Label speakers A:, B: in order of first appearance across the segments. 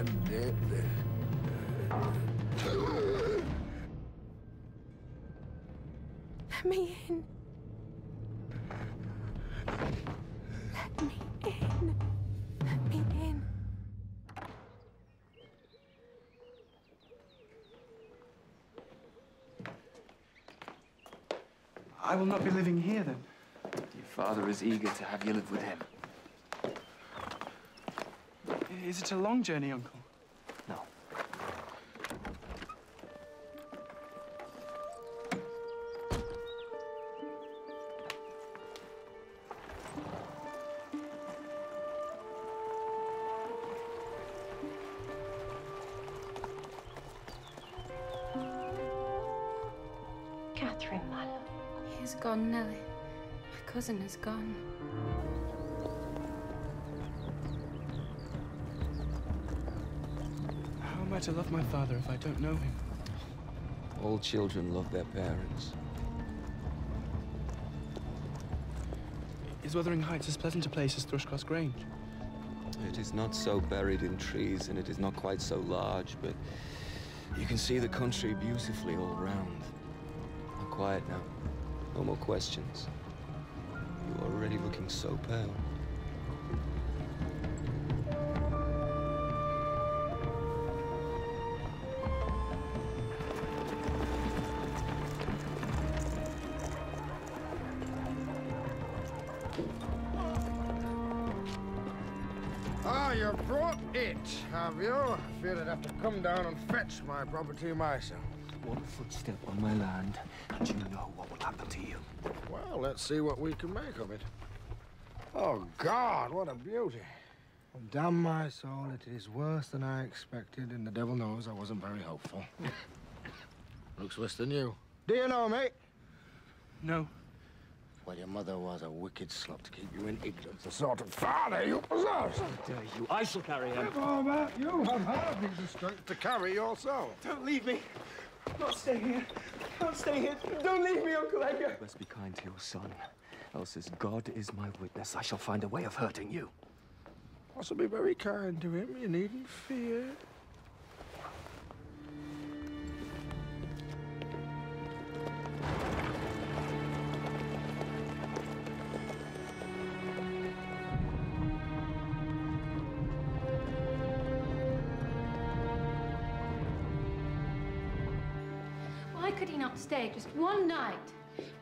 A: Let me in. Let me in. Let me in.
B: I will not be living here then.
C: Your father is eager to have you live with him.
B: Is it a long journey, Uncle?
C: No.
A: Catherine, my love. He's gone, Nellie. My cousin is gone.
B: Am I to love my father if I don't know him?
D: All children love their parents.
B: Is Wuthering Heights as pleasant a place as Thrushcross Grange?
D: It is not so buried in trees, and it is not quite so large, but you can see the country beautifully all round. Now quiet now. No more questions. You are already looking so pale.
E: You brought it, have you? I feared I'd have to come down and fetch my property myself.
C: One footstep on my land, and you know what will happen to you.
E: Well, let's see what we can make of it. Oh, God, what a beauty. Oh, damn my soul, it is worse than I expected, and the devil knows I wasn't very hopeful. Looks worse than you. Do you know me?
B: No.
E: Well, your mother was a wicked slut to keep you in ignorance. The sort of father you possess.
C: Dare you? I shall carry him.
E: Never about you have hardly the strength to carry yourself.
B: Don't leave me. Not stay here. Can't stay here. Don't leave me, Uncle Edgar.
C: You must be kind to your son, else as God is my witness, I shall find a way of hurting you.
E: I shall be very kind to him. You needn't fear.
A: Could he not stay just one night?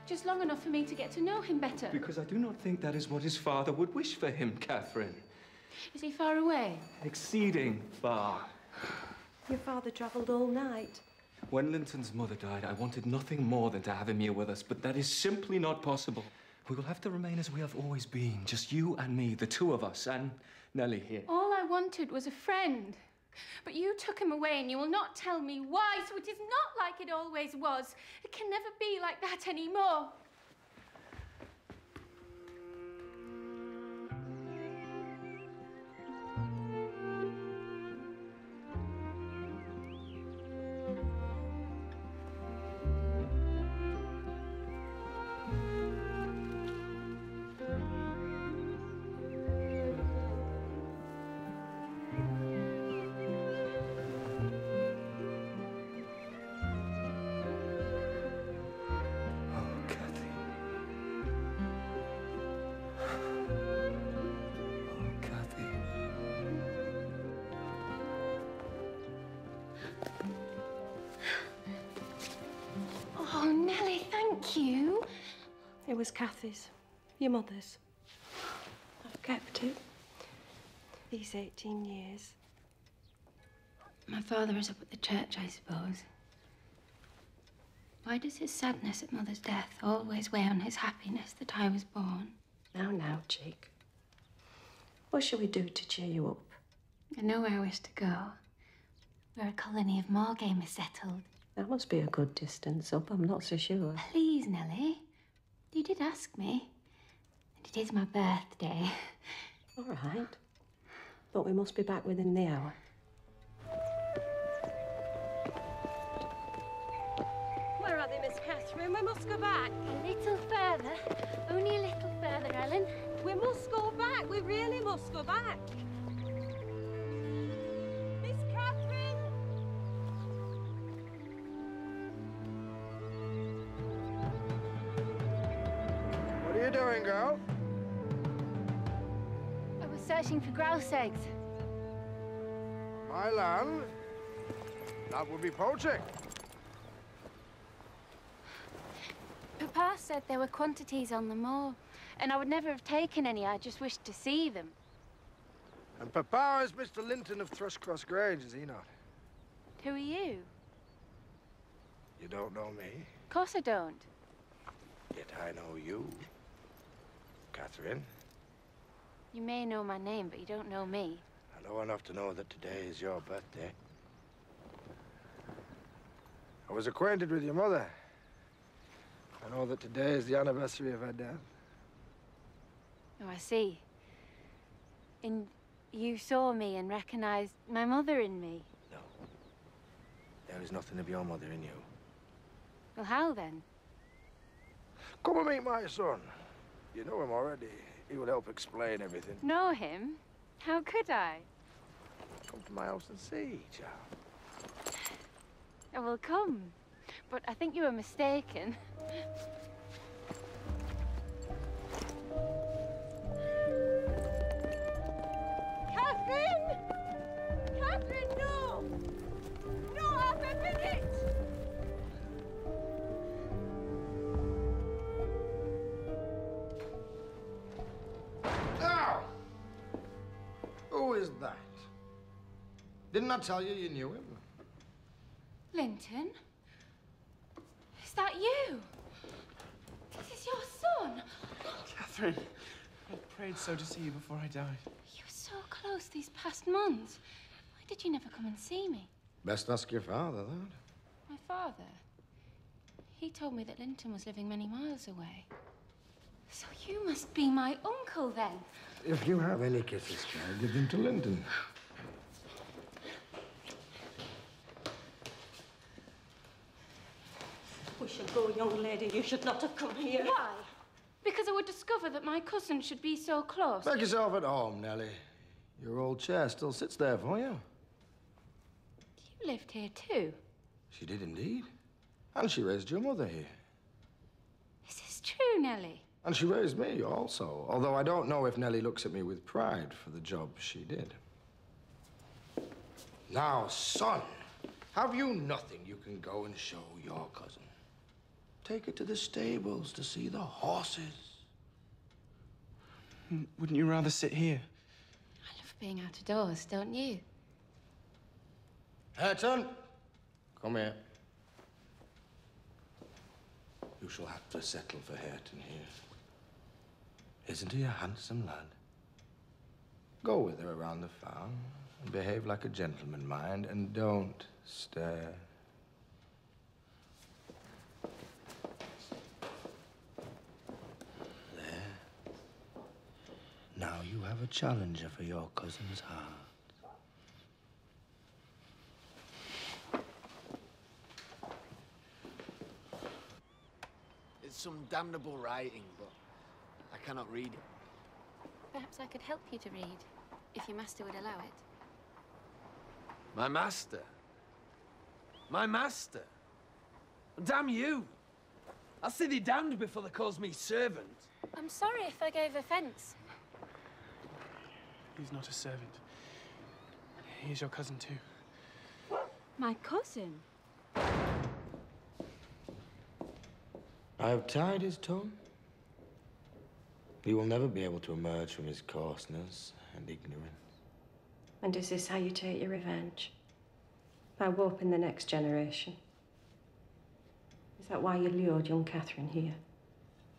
A: Just long enough for me to get to know him better.
C: Because I do not think that is what his father would wish for him, Catherine.
A: Is he far away?
C: Exceeding far.
F: Your father travelled all night.
C: When Linton's mother died, I wanted nothing more than to have him here with us, but that is simply not possible. We will have to remain as we have always been, just you and me, the two of us, and Nellie here.
A: All I wanted was a friend. But you took him away and you will not tell me why, so it is not like it always was. It can never be like that anymore.
F: Was Cathy's, your mother's. I've kept it. These 18 years.
A: My father is up at the church, I suppose. Why does his sadness at Mother's death always weigh on his happiness that I was born?
F: Now, now, Jake. What shall we do to cheer you up?
A: I know where I wish to go. Where a colony of moorgame is settled.
F: That must be a good distance up, I'm not so sure.
A: Please, Nellie. You did ask me. And it is my birthday.
F: All right. But we must be back within the hour. Where are they, Miss Catherine? We must go back.
A: A little further. Only a little further, Ellen.
F: We must go back. We really must go back.
E: You doing, girl?
A: I was searching for grouse eggs.
E: My land? That would be poaching.
A: Papa said there were quantities on the moor, and I would never have taken any. I just wished to see them.
E: And Papa is Mr. Linton of Thrushcross Grange, is he not?
A: Who are you?
E: You don't know me,
A: Of course I don't.
E: yet I know you. Catherine,
A: You may know my name, but you don't know me.
E: I know enough to know that today is your birthday. I was acquainted with your mother. I know that today is the anniversary of her death.
A: Oh, I see. And you saw me and recognized my mother in me.
E: No. There is nothing of your mother in you.
A: Well, how then?
E: Come and meet my son. You know him already. He will help explain everything.
A: Know him? How could I?
E: Come to my house and see, child.
A: I will come. But I think you were mistaken.
E: Didn't I tell you you knew him?
A: Linton? Is that you? This is your son.
B: Catherine, I prayed so to see you before I died.
A: You were so close these past months. Why did you never come and see me?
E: Best ask your father, that.
A: My father. He told me that Linton was living many miles away. So you must be my uncle then.
E: If you have any kisses, child, give them to Linton.
F: Should go, young lady. You should not have come here.
A: Why? Because I would discover that my cousin should be so close.
E: Make yourself at home, Nellie. Your old chair still sits there for you.
A: You lived here too.
E: She did indeed. And she raised your mother here.
A: Is this is true, Nellie?
E: And she raised me also, although I don't know if Nellie looks at me with pride for the job she did. Now, son, have you nothing you can go and show your cousin? Take her to the stables to see the horses.
B: Mm, Wouldn't you rather sit here?
A: I love being out of doors, don't you?
E: Hareton, come here. You shall have to settle for Hareton here. Isn't he a handsome lad? Go with her around the farm and behave like a gentleman, mind, and don't stir. There. Now you have a challenger for your cousin's heart.
G: It's some damnable writing, but I cannot read it.
A: Perhaps I could help you to read, if your master would allow it.
G: My master? My master? Damn you! I'll see thee damned before they calls me servant.
A: I'm sorry if I gave offence.
B: He's not a servant. He's your cousin, too.
A: My cousin?
E: I have tied his tongue. He will never be able to emerge from his coarseness and ignorance.
F: And is this how you take your revenge? By warping the next generation? Is that why you lured young Catherine here?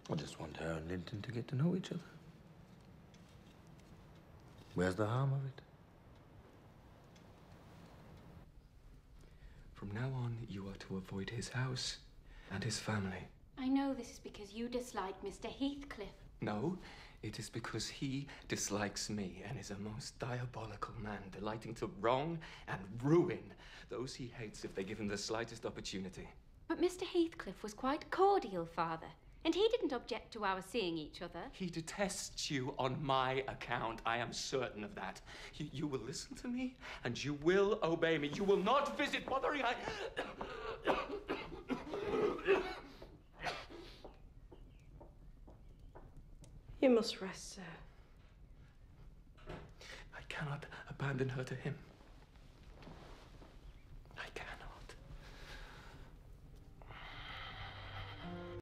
E: I just want her and Linton to get to know each other. Where's the harm of it?
C: From now on, you are to avoid his house and his family.
A: I know this is because you dislike Mr. Heathcliff.
C: No, it is because he dislikes me and is a most diabolical man, delighting to wrong and ruin those he hates if they give him the slightest opportunity.
A: But Mr. Heathcliff was quite cordial, father, and he didn't object to our seeing each other.
C: He detests you on my account. I am certain of that. You, you will listen to me and you will obey me. You will not visit Wuthering. I.
F: You must rest, sir.
C: I cannot abandon her to him.